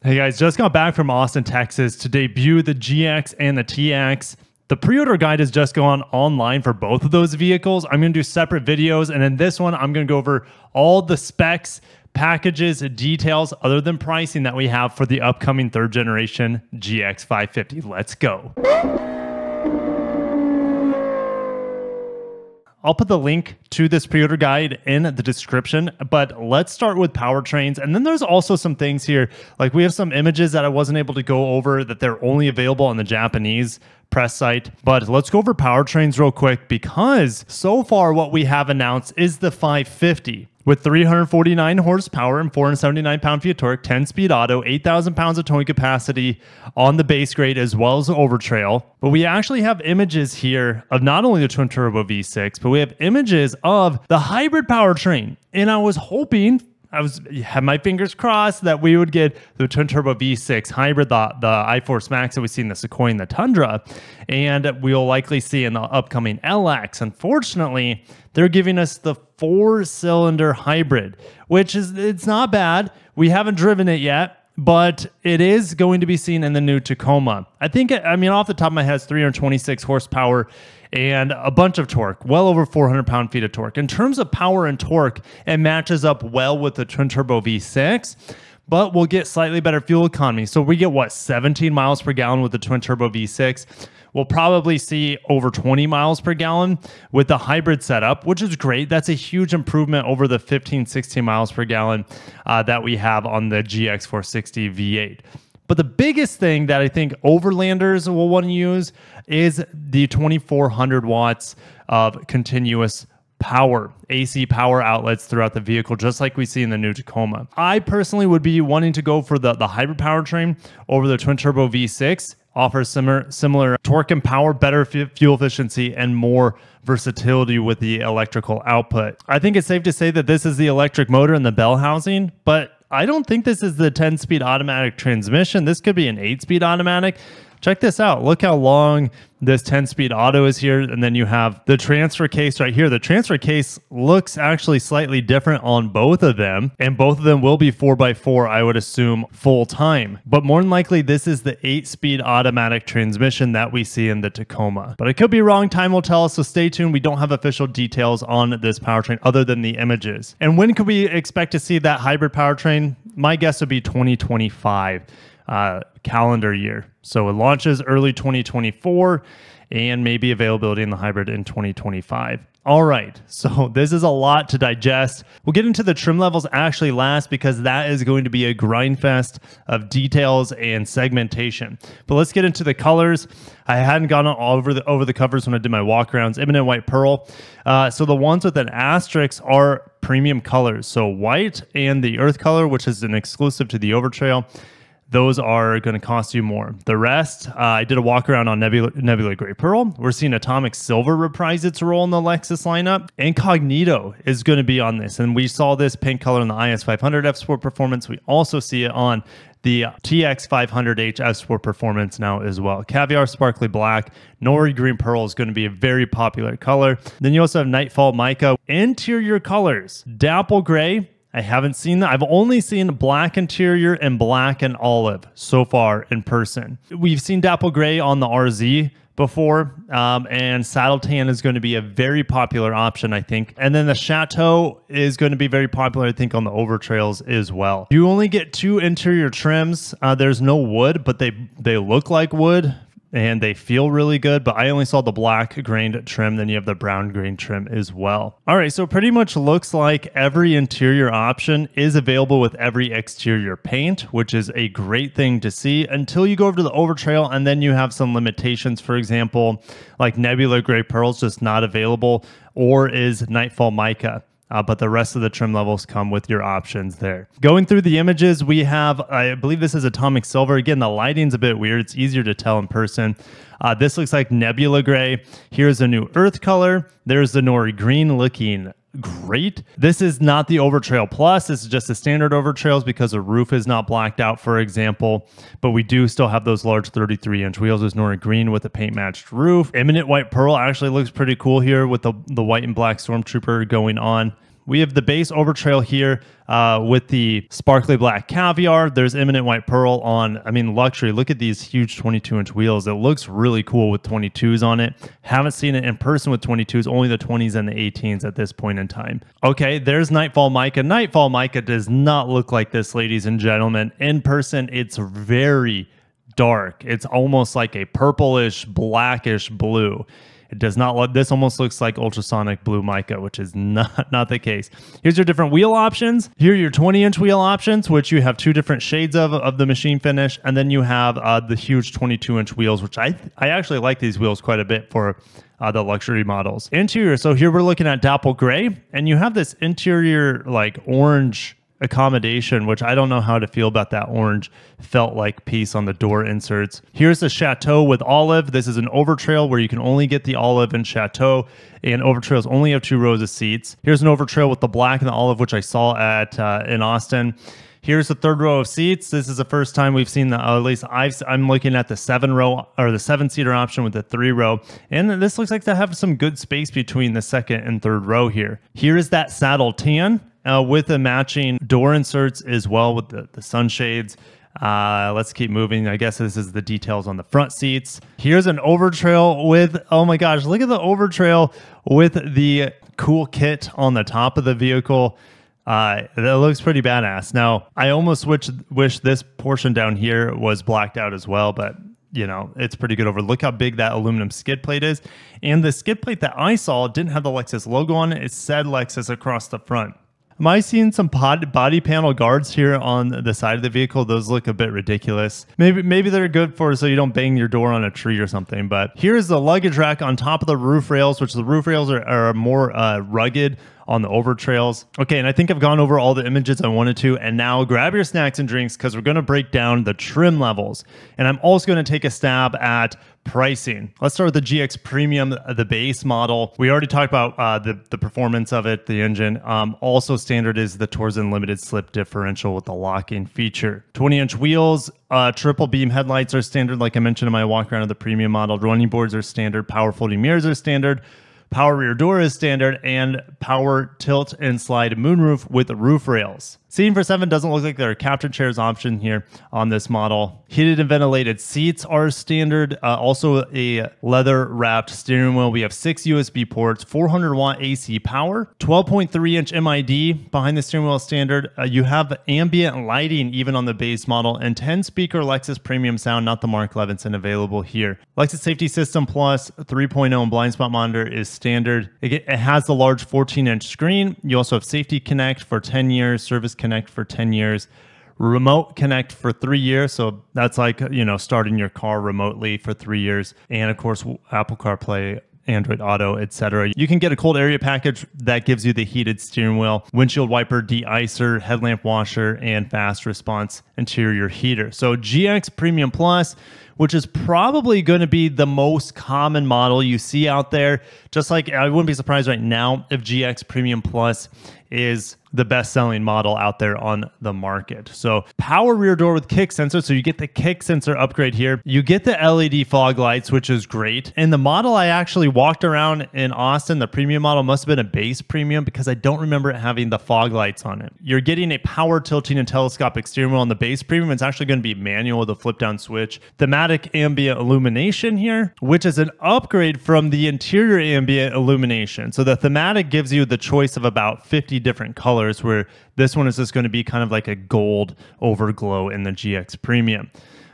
Hey guys, just got back from Austin, Texas to debut the GX and the TX. The pre-order guide has just gone online for both of those vehicles. I'm going to do separate videos and in this one I'm going to go over all the specs, packages, details other than pricing that we have for the upcoming third generation GX 550. Let's go. I'll put the link to this pre-order guide in the description, but let's start with powertrains. And then there's also some things here, like we have some images that I wasn't able to go over that they're only available on the Japanese press site. But let's go over powertrains real quick because so far what we have announced is the 550 with 349 horsepower and 479 pound feet of torque, 10 speed auto, 8,000 pounds of towing capacity on the base grade as well as the overtrail. But we actually have images here of not only the twin turbo V6, but we have images of the hybrid powertrain. And I was hoping I was had my fingers crossed that we would get the twin turbo V6 hybrid, the the iForce Max that we see in the Sequoia and the Tundra, and we'll likely see in the upcoming LX. Unfortunately, they're giving us the four cylinder hybrid, which is it's not bad. We haven't driven it yet, but it is going to be seen in the new Tacoma. I think I mean off the top of my head, it's 326 horsepower and a bunch of torque, well over 400 pound feet of torque. In terms of power and torque, it matches up well with the twin turbo V6 but we'll get slightly better fuel economy. So we get what 17 miles per gallon with the twin turbo V6. We'll probably see over 20 miles per gallon with the hybrid setup, which is great. That's a huge improvement over the 15, 16 miles per gallon uh, that we have on the GX460 V8. But the biggest thing that I think overlanders will want to use is the 2400 watts of continuous power, AC power outlets throughout the vehicle, just like we see in the new Tacoma. I personally would be wanting to go for the, the hybrid powertrain over the twin turbo V6. Offers similar similar torque and power, better fuel efficiency, and more versatility with the electrical output. I think it's safe to say that this is the electric motor in the bell housing, but I don't think this is the 10 speed automatic transmission. This could be an 8 speed automatic. Check this out. Look how long this 10 speed auto is here. And then you have the transfer case right here. The transfer case looks actually slightly different on both of them. And both of them will be 4x4, I would assume, full time. But more than likely, this is the 8 speed automatic transmission that we see in the Tacoma. But I could be wrong. Time will tell. Us. So stay tuned. We don't have official details on this powertrain other than the images. And when could we expect to see that hybrid powertrain? My guess would be 2025 uh, calendar year. So it launches early 2024 and maybe availability in the hybrid in 2025. All right, so this is a lot to digest. We'll get into the trim levels actually last because that is going to be a grind fest of details and segmentation. But let's get into the colors. I hadn't gone over the over the covers when I did my walkarounds. Ebonite White Pearl. Uh, so the ones with an asterisk are premium colors. So white and the earth color, which is an exclusive to the Overtrail those are going to cost you more. The rest, uh, I did a walk around on Nebula, Nebula Gray Pearl. We're seeing Atomic Silver reprise its role in the Lexus lineup. Incognito is going to be on this, and we saw this pink color in the IS 500 F Sport Performance. We also see it on the TX 500H F Sport Performance now as well. Caviar Sparkly Black, Nori Green Pearl is going to be a very popular color. Then you also have Nightfall Mica. Interior colors, Dapple Gray, I haven't seen that. I've only seen black interior and black and olive so far in person. We've seen dapple gray on the RZ before, um, and saddle tan is going to be a very popular option, I think. And then the Chateau is going to be very popular, I think, on the over trails as well. You only get two interior trims. Uh, there's no wood, but they they look like wood and they feel really good. But I only saw the black grained trim. Then you have the brown grain trim as well. All right, so pretty much looks like every interior option is available with every exterior paint, which is a great thing to see until you go over to the Overtrail and then you have some limitations. For example, like Nebula Gray Pearls just not available, or is Nightfall Mica. Uh, but the rest of the trim levels come with your options there. Going through the images, we have, I believe this is Atomic Silver. Again, the lighting's a bit weird. It's easier to tell in person. Uh, this looks like Nebula Gray. Here's a new Earth color. There's the Nori Green looking great. This is not the Overtrail Plus. This is just the standard Overtrails because the roof is not blacked out, for example. But we do still have those large 33 inch wheels. There's Nori Green with a paint matched roof. Ebonite White Pearl actually looks pretty cool here with the, the white and black Stormtrooper going on We have the base Overtrail here uh, with the sparkly black caviar. There's eminent white pearl on, I mean, luxury. Look at these huge 22 inch wheels. It looks really cool with 22s on it. Haven't seen it in person with 22s, only the 20s and the 18s at this point in time. Okay, there's Nightfall Mica. Nightfall Mica does not look like this, ladies and gentlemen. In person, it's very dark. It's almost like a purplish, blackish blue. It does not look, this almost looks like ultrasonic blue mica, which is not, not the case. Here's your different wheel options. Here are your 20 inch wheel options, which you have two different shades of, of the machine finish. And then you have uh, the huge 22 inch wheels, which I, I actually like these wheels quite a bit for uh, the luxury models. Interior. So here we're looking at dapple gray and you have this interior like orange accommodation, which I don't know how to feel about that orange felt like piece on the door inserts. Here's the Chateau with olive. This is an overtrail where you can only get the olive and Chateau, and overtrails only have two rows of seats. Here's an overtrail with the black and the olive, which I saw at uh, in Austin. Here's the third row of seats. This is the first time we've seen the, uh, at least I've i am looking at the seven row or the seven seater option with the three row. And this looks like to have some good space between the second and third row here. Here is that saddle tan uh, with the matching door inserts as well with the, the sunshades. Uh, let's keep moving. I guess this is the details on the front seats. Here's an overtrail with, oh my gosh, look at the overtrail with the cool kit on the top of the vehicle. Uh, that looks pretty badass. Now, I almost wish, wish this portion down here was blacked out as well, but you know, it's pretty good over. Look how big that aluminum skid plate is. And the skid plate that I saw didn't have the Lexus logo on it. It said Lexus across the front. Am I seeing some pod, body panel guards here on the side of the vehicle? Those look a bit ridiculous. Maybe maybe they're good for so you don't bang your door on a tree or something. But here's the luggage rack on top of the roof rails, which the roof rails are, are more uh, rugged on the over trails. Okay, and I think I've gone over all the images I wanted to. And now grab your snacks and drinks because we're to break down the trim levels. And I'm also to take a stab at pricing. Let's start with the GX Premium, the base model. We already talked about uh, the, the performance of it, the engine. Um, also standard is the Torsen limited slip differential with the locking feature. 20 inch wheels, uh, triple beam headlights are standard, like I mentioned in my walk around of the premium model. Running boards are standard, power folding mirrors are standard. Power rear door is standard, and power tilt and slide moonroof with roof rails. Seating for seven doesn't look like there are captain chairs option here on this model. Heated and ventilated seats are standard. Uh, also a leather wrapped steering wheel. We have six USB ports, 400 watt AC power, 12.3 inch MID behind the steering wheel standard. Uh, you have ambient lighting even on the base model and 10 speaker Lexus premium sound, not the Mark Levinson available here. Lexus Safety System Plus 3.0 and blind spot monitor is standard. It, it has the large 14 inch screen. You also have Safety Connect for 10 years, Service Connect for 10 years, Remote Connect for three years. So that's like, you know, starting your car remotely for three years. And of course, Apple CarPlay Android Auto, etc. You can get a cold area package that gives you the heated steering wheel, windshield wiper de-icer, headlamp washer, and fast response interior heater. So GX Premium Plus which is probably going to be the most common model you see out there. Just like I wouldn't be surprised right now if GX Premium Plus is the best selling model out there on the market. So, power rear door with kick sensor. So, you get the kick sensor upgrade here. You get the LED fog lights, which is great. And the model I actually walked around in Austin, the premium model must have been a base premium because I don't remember it having the fog lights on it. You're getting a power tilting and telescopic steering wheel on the base premium. It's actually going to be manual with a flip down switch. Thematic ambient illumination here, which is an upgrade from the interior ambient illumination. So, the thematic gives you the choice of about 50 different colors colors, where this one is just going to be kind of like a gold overglow in the GX Premium.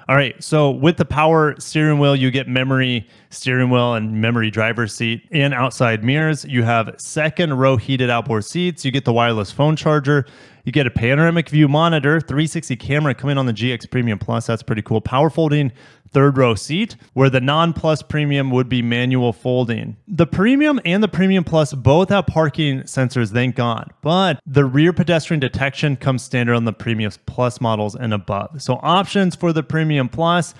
All right, so with the power steering wheel, you get memory steering wheel and memory driver seat and outside mirrors. You have second row heated outboard seats. You get the wireless phone charger. You get a panoramic view monitor, 360 camera coming on the GX Premium Plus. That's pretty cool. Power folding third row seat, where the non plus premium would be manual folding. The premium and the premium plus both have parking sensors, thank God, but the rear pedestrian detection comes standard on the premium plus models and above. So options for the premium plus,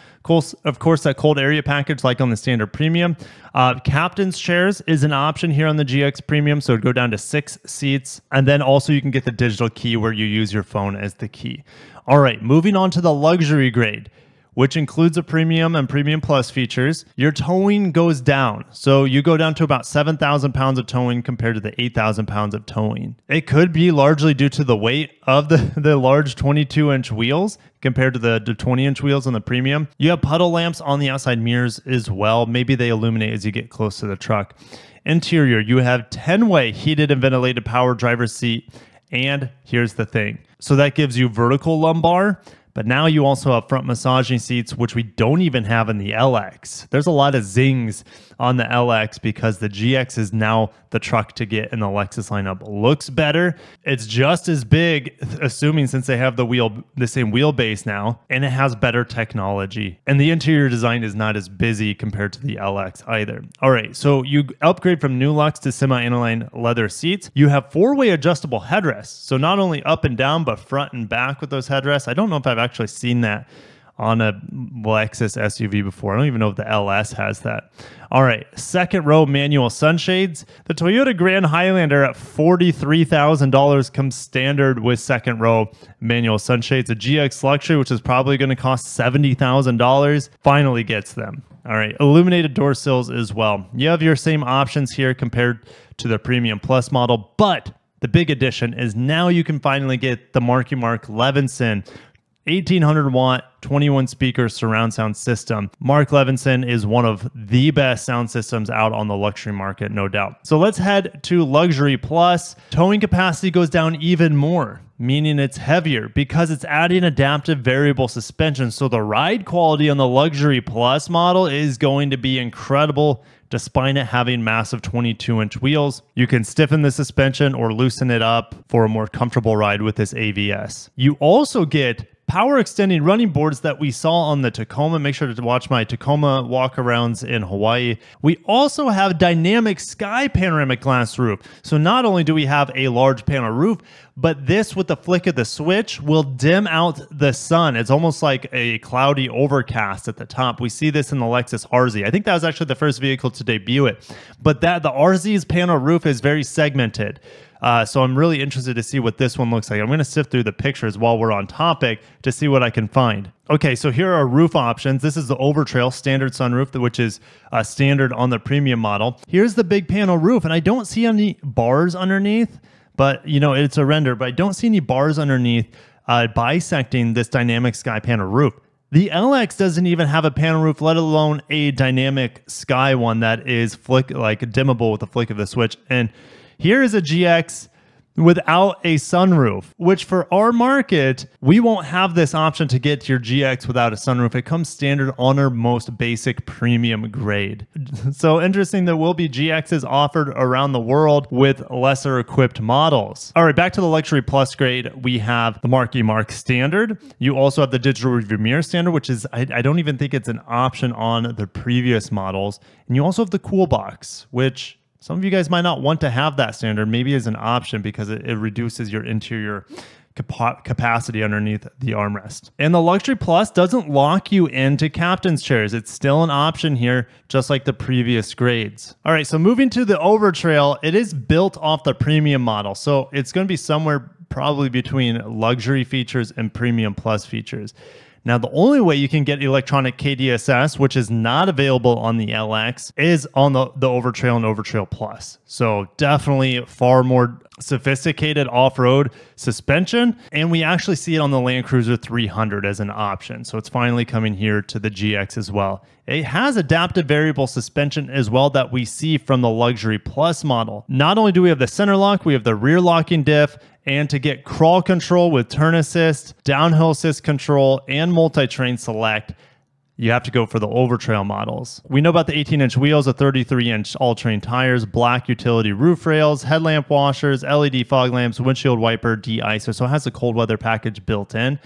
of course, that cold area package like on the standard premium. Uh, captain's chairs is an option here on the GX premium, so it'd go down to six seats. And then also you can get the digital key where you use your phone as the key. All right, moving on to the luxury grade. Which includes a premium and premium plus features, your towing goes down. So you go down to about 7,000 pounds of towing compared to the 8,000 pounds of towing. It could be largely due to the weight of the, the large 22 inch wheels compared to the, the 20 inch wheels on the premium. You have puddle lamps on the outside mirrors as well. Maybe they illuminate as you get close to the truck. Interior, you have 10 way heated and ventilated power driver's seat. And here's the thing so that gives you vertical lumbar but now you also have front massaging seats, which we don't even have in the LX. There's a lot of zings on the LX because the GX is now the truck to get in the Lexus lineup. Looks better. It's just as big, assuming since they have the wheel, the same wheelbase now, and it has better technology. And the interior design is not as busy compared to the LX either. All right, so you upgrade from NuLuxe to semi-aniline leather seats. You have four-way adjustable headrests, so not only up and down, but front and back with those headrests. I don't know if I've actually seen that on a Lexus SUV before. I don't even know if the LS has that. All right, second row manual sunshades. The Toyota Grand Highlander at $43,000 comes standard with second row manual sunshades. A GX Luxury, which is probably going to cost $70,000, finally gets them. All right, illuminated door sills as well. You have your same options here compared to the Premium Plus model, but the big addition is now you can finally get the Marky Mark Levinson 1800 watt 21 speaker surround sound system. Mark Levinson is one of the best sound systems out on the luxury market, no doubt. So let's head to luxury plus. Towing capacity goes down even more, meaning it's heavier because it's adding adaptive variable suspension. So the ride quality on the luxury plus model is going to be incredible despite it having massive 22 inch wheels. You can stiffen the suspension or loosen it up for a more comfortable ride with this AVS. You also get power extending running boards that we saw on the Tacoma. Make sure to watch my Tacoma walkarounds in Hawaii. We also have dynamic sky panoramic glass roof. So not only do we have a large panel roof, but this with the flick of the switch will dim out the sun. It's almost like a cloudy overcast at the top. We see this in the Lexus RZ. I think that was actually the first vehicle to debut it. But that the RZ's panel roof is very segmented. Uh, so I'm really interested to see what this one looks like. I'm going to sift through the pictures while we're on topic to see what I can find. Okay, so here are roof options. This is the Overtrail standard sunroof, which is uh, standard on the premium model. Here's the big panel roof, and I don't see any bars underneath, but you know, it's a render, but I don't see any bars underneath uh, bisecting this dynamic sky panel roof. The LX doesn't even have a panel roof, let alone a dynamic sky one that is flick like dimmable with a flick of the switch. And here is a GX without a sunroof, which for our market, we won't have this option to get your GX without a sunroof. It comes standard on our most basic premium grade. so interesting, there will be GXs offered around the world with lesser equipped models. All right, back to the luxury plus grade, we have the Marky Mark standard. You also have the digital review mirror standard, which is, I, I don't even think it's an option on the previous models. And you also have the cool box, which some of you guys might not want to have that standard, maybe as an option because it, it reduces your interior capacity underneath the armrest. And the Luxury Plus doesn't lock you into captain's chairs. It's still an option here, just like the previous grades. All right, so moving to the Overtrail, it is built off the premium model. So it's going to be somewhere probably between luxury features and premium plus features. Now, the only way you can get electronic KDSS, which is not available on the LX, is on the, the Overtrail and Overtrail Plus. So, definitely far more sophisticated off road suspension. And we actually see it on the Land Cruiser 300 as an option. So, it's finally coming here to the GX as well. It has adaptive variable suspension as well that we see from the Luxury Plus model. Not only do we have the center lock, we have the rear locking diff, and to get crawl control with turn assist, downhill assist control, and multi-terrain select, you have to go for the Overtrail models. We know about the 18 inch wheels, the 33 inch all terrain tires, black utility roof rails, headlamp washers, LED fog lamps, windshield wiper, de-icer. So it has a cold weather package built in.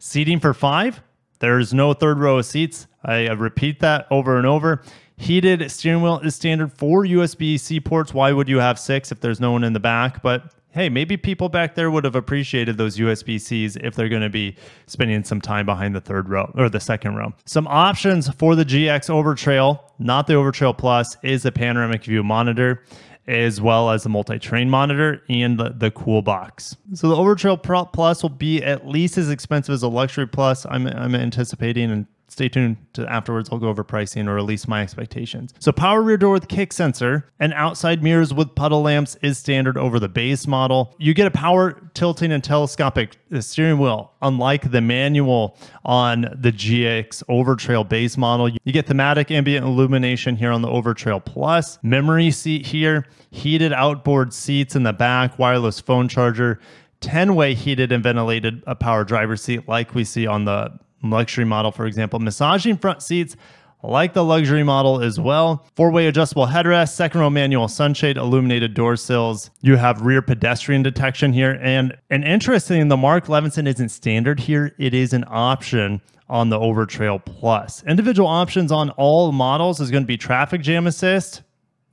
Seating for five, there's no third row of seats. I repeat that over and over. Heated steering wheel is standard. Four USB C ports. Why would you have six if there's no one in the back? But hey, maybe people back there would have appreciated those USB Cs if they're going to be spending some time behind the third row or the second row. Some options for the GX Overtrail, not the Overtrail Plus, is a panoramic view monitor as well as the multi-terrain monitor and the, the cool box. So the Overtrail Plus will be at least as expensive as a Luxury Plus. I'm, I'm anticipating and stay tuned to afterwards. I'll go over pricing or at least my expectations. So power rear door with kick sensor and outside mirrors with puddle lamps is standard over the base model. You get a power tilting and telescopic steering wheel, unlike the manual on the GX Overtrail base model. You get thematic ambient illumination here on the Overtrail Plus, memory seat here, heated outboard seats in the back, wireless phone charger, 10 way heated and ventilated a power driver seat like we see on the luxury model, for example. Massaging front seats like the luxury model as well. Four way adjustable headrest, second row manual sunshade, illuminated door sills. You have rear pedestrian detection here. And, and interesting, the Mark Levinson isn't standard here, it is an option on the Overtrail Plus. Individual options on all models is going to be traffic jam assist.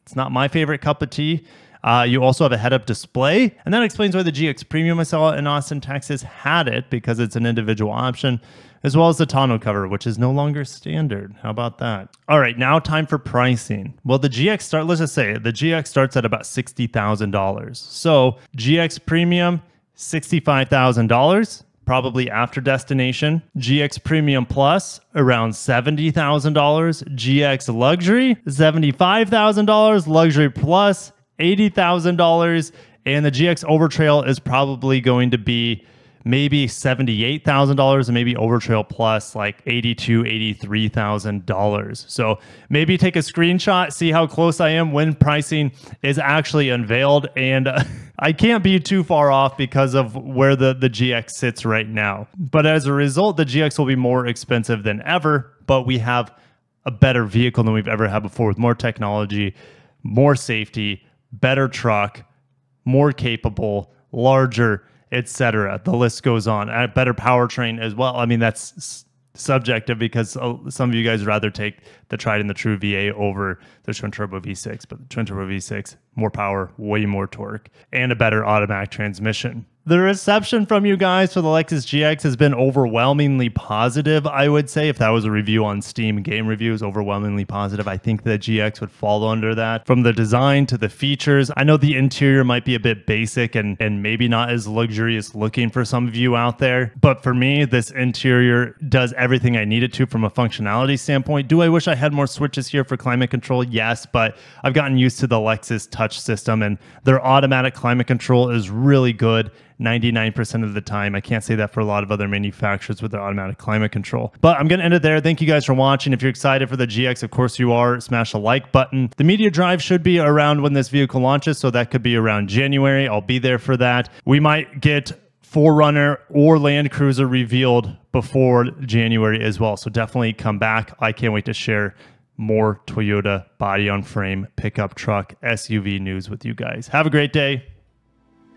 It's not my favorite cup of tea. Uh, you also have a head-up display, and that explains why the GX Premium I saw in Austin, Texas had it because it's an individual option, as well as the tonneau cover, which is no longer standard. How about that? All right, now time for pricing. Well, the GX start. Let's just say the GX starts at about sixty thousand dollars. So GX Premium, sixty-five thousand dollars probably after destination. GX Premium Plus, around $70,000. GX Luxury, $75,000. Luxury Plus, $80,000. And the GX Overtrail is probably going to be maybe $78,000 and maybe Overtrail Plus like $82,000, $83,000. So maybe take a screenshot, see how close I am when pricing is actually unveiled. And I can't be too far off because of where the, the GX sits right now. But as a result, the GX will be more expensive than ever, but we have a better vehicle than we've ever had before with more technology, more safety, better truck, more capable, larger, etc. The list goes on. A better powertrain as well. I mean, that's subjective because uh, some of you guys rather take the tried and the true V8 over the twin turbo V6, but the twin turbo V6, more power, way more torque, and a better automatic transmission. The reception from you guys for the Lexus GX has been overwhelmingly positive, I would say. If that was a review on Steam game reviews, overwhelmingly positive. I think the GX would fall under that. From the design to the features, I know the interior might be a bit basic and, and maybe not as luxurious looking for some of you out there. But for me, this interior does everything I need it to from a functionality standpoint. Do I wish I had more switches here for climate control? Yes, but I've gotten used to the Lexus touch system and their automatic climate control is really good 99% of the time. I can't say that for a lot of other manufacturers with their automatic climate control. But I'm going to end it there. Thank you guys for watching. If you're excited for the GX, of course you are, smash the like button. The media drive should be around when this vehicle launches, so that could be around January. I'll be there for that. We might get 4Runner or Land Cruiser revealed before January as well. So definitely come back. I can't wait to share more Toyota body on frame pickup truck SUV news with you guys. Have a great day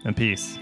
and peace.